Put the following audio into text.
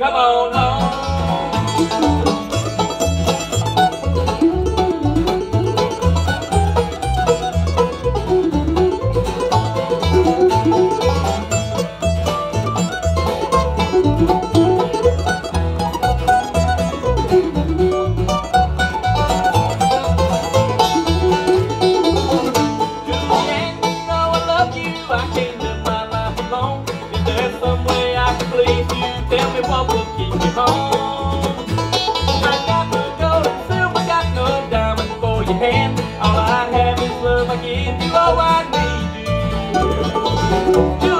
come on everyone will keep me home. I got gold got no diamond for your hand. All I have is love, I give you all I need you.